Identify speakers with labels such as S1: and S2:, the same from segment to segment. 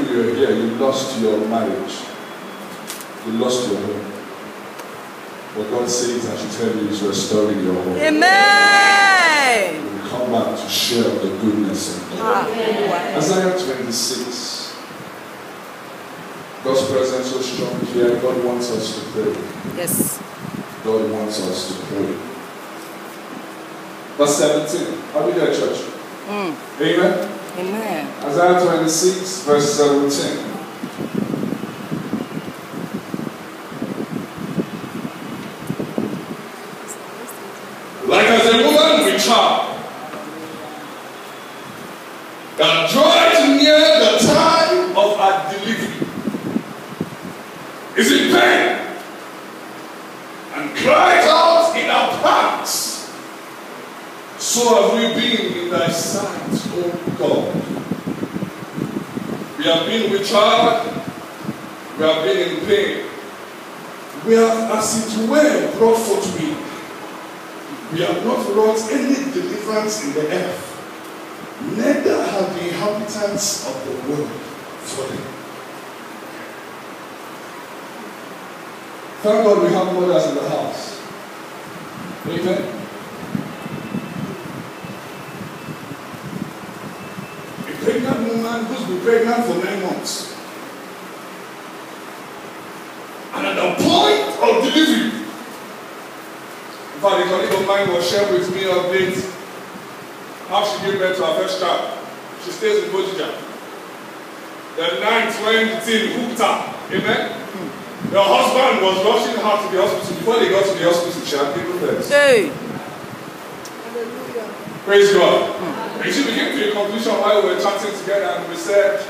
S1: of you were here, you lost your marriage. You lost your home. But God says, I should tell you, He's restoring your home.
S2: Amen.
S1: You will come back to share the goodness of God.
S2: Ah,
S1: Isaiah 26. God's presence so strong here. God wants us to pray.
S2: yes.
S1: God wants us to pray. Verse 17. Are we there, church?
S2: Mm.
S1: Amen.
S2: Amen.
S1: Isaiah 26, verse 17. Like as a woman with child that draweth near the time of her delivery is in pain and cried out in her pangs. So have we been in thy sight, God. We have been with child, we have been in pain. We have, as it were, brought forth me. We have not wrought any deliverance in the earth, neither have the inhabitants of the world fallen. Thank God we have mothers in the house. Amen. A pregnant woman who's been pregnant for nine months. And at the point of delivery, in fact, a colleague of mine was sharing with me update how she gave birth to her first child. She stays in Bodija. The night when the thing hooked her, amen? Hmm. Her husband was rushing her to the hospital. Before they got to the hospital, she had given birth.
S2: Hey. Hallelujah.
S1: Praise God. Hmm. And she became to a conclusion while we were chatting together and we said,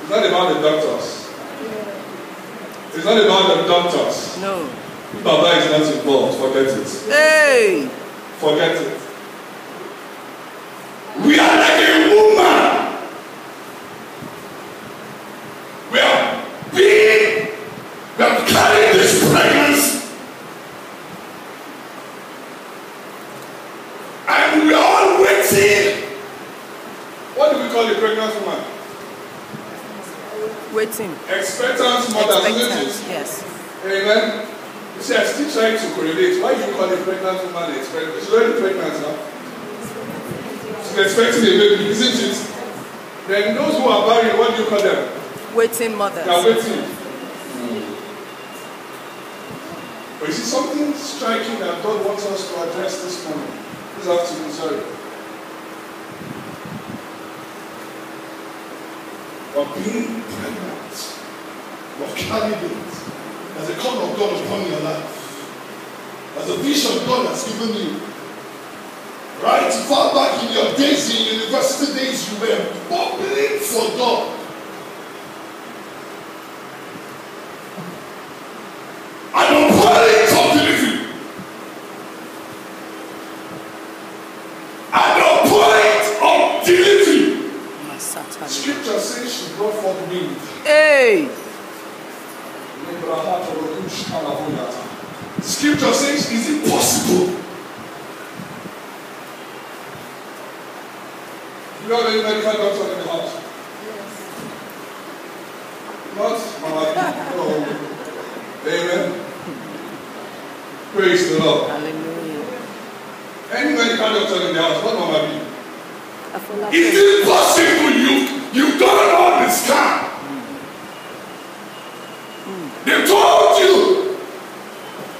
S1: it's not about the doctors. It's not about the doctors.
S2: No.
S1: If Baba is not involved, forget it.
S2: Hey.
S1: Forget it. We are like a woman. We are being, we are carrying this pregnancy. And we are all waiting. What do we call a pregnant woman?
S2: Waiting.
S1: Expectant mother, isn't it?
S2: Yes.
S1: Amen. You see, I'm still trying to correlate. Why do you call a pregnant woman expectant? She's already pregnant now. She's expecting a baby, isn't it? Then those who are barren, what do you call them?
S2: Waiting mothers.
S1: They are waiting. But you see, something striking that God wants us to address this morning, this afternoon, sorry. Of being pregnant, of carrying it, as a call of God upon your life, as a vision God has given you. Right far back in your days, in university days, you were bubbling for God. And on point of delivery. And on point of delivery.
S2: Masatani.
S1: Scripture says she brought forth wind.
S2: Hey.
S1: Scripture says, is it possible? You have any medical doctor in the house? Not Mama B. No. Amen. Praise the Lord.
S2: Hallelujah.
S1: Any medical doctor in the house, not Mama B. Is it possible you you done all the scan?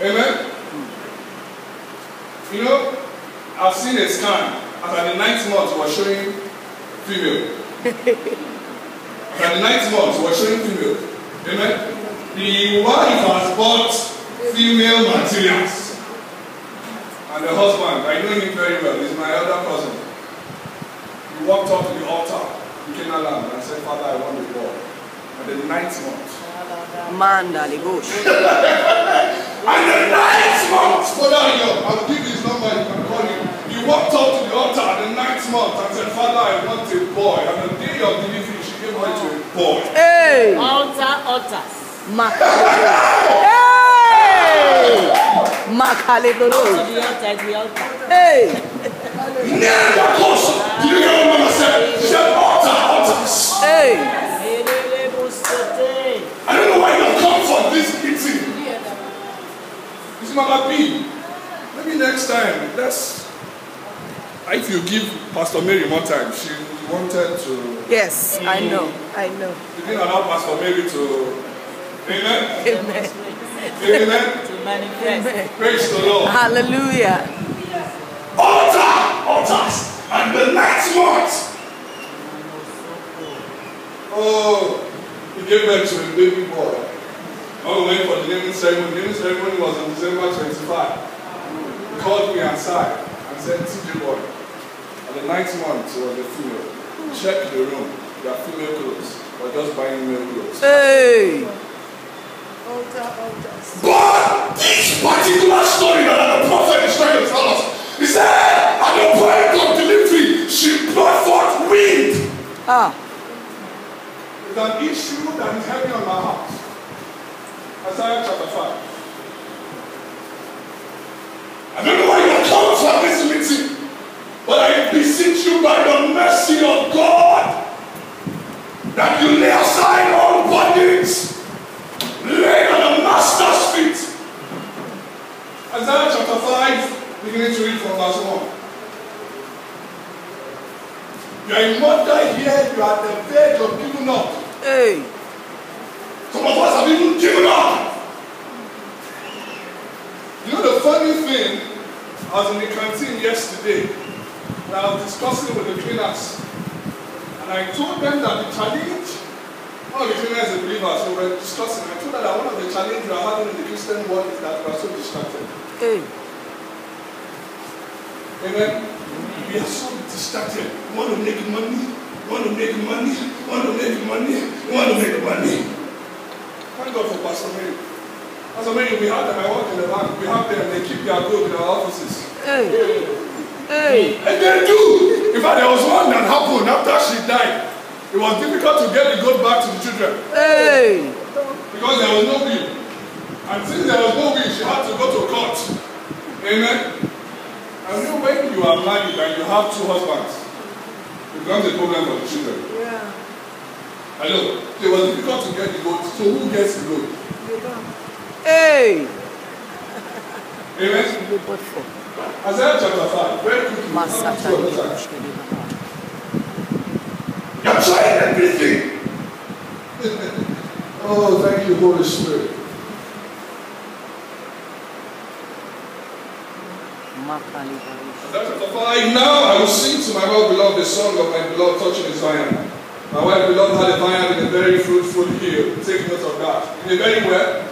S1: They told you. Amen. You know, I've seen a scan After the ninth month was showing female. at the ninth month was showing female. Amen. The wife has bought female materials. And the husband, I know him very well, he's my elder cousin. He walked up to the altar in Canaan land and said, Father, I want a boy. And the ninth month.
S2: Manda libush.
S1: And the ninth month, Father, I'll give his number, you can call him. He walked up to the altar at the ninth month and said, Father, I want a boy. And the day of delivery, she gave birth to a boy.
S2: Hey.
S3: Altar.
S2: Makaledo. Hey.
S3: To
S2: Makaledo.
S3: the altar, the altar.
S2: Hey.
S1: Near the coast. Did you hear what Mama said? She said, altar, altars.
S2: Hey.
S1: Mama P, maybe next time, let's. If you give Pastor Mary more time, she wanted to.
S2: Yes, I know. I know.
S1: You didn't allow Pastor Mary to. Amen.
S2: Amen.
S1: Amen.
S3: To manifest.
S1: Praise the Lord.
S2: Hallelujah.
S1: Altar, altars, and the ninth month. Oh, he gave birth to a baby boy. When we went for the naming ceremony, the naming ceremony was on December 25. He called me outside and said, TJ boy, at the ninth month was a female. Check the room. They are female clothes. We're just buying male clothes.
S2: Hey.
S1: But this particular story that the prophet is trying to tell us, he said, at the point of delivery, she brought forth wind.
S2: Ah.
S1: It's an issue that is heavy on my heart. Isaiah chapter 5. I don't know why you are come for this meeting, but I beseech you by the mercy of God that you lay aside all burdens, lay on the master's feet. Isaiah chapter 5, beginning to read from verse 1. You are a mother here, you are at the verge of giving up.
S2: Hey.
S1: Some of us have even given up. You know the funny thing, I was in the canteen yesterday and I was discussing with the cleaners. And I told them that the challenge, one of the cleaners is a believer, so we were discussing. I told them that one of the challenges we are having in the Christian world is that we are so distracted.
S2: Hey.
S1: Amen. We are so distracted. We want to make money. We want to make money. We want to make money. We want to make money. Thank God for Pastor Mary. Pastor Mary, we have them. I work in the bank. We have them. They keep their gold in our offices.
S2: Hey. Hey.
S1: And they do. In fact, there was one that happened after she died. It was difficult to get the gold back to the children
S2: Hey.
S1: because there was no will. And since there was no will, she had to go to court. Amen. And you know when you are married and you have two husbands, it becomes a problem for the children.
S2: Yeah.
S1: Hello. It was difficult to get the gold. So who gets the gold?
S2: Hey.
S1: Amen.
S2: You.
S1: Isaiah chapter 5. Very quickly.
S2: Masata
S1: Two of
S2: de
S1: us.
S2: Bushkedi Baba.
S1: You're trying everything. oh, thank you, Holy Spirit. Isaiah chapter 5. Now I will sing to my well beloved the song of my beloved touching his vineyard. My beloved had a vineyard in a very fruitful hill. Take note of that. In a very well.